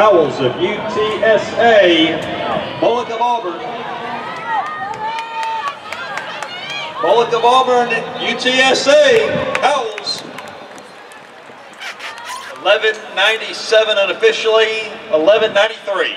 Howells of UTSA. Bullock of Auburn. Bullock of Auburn, UTSA, Howells. 1197 unofficially, 1193.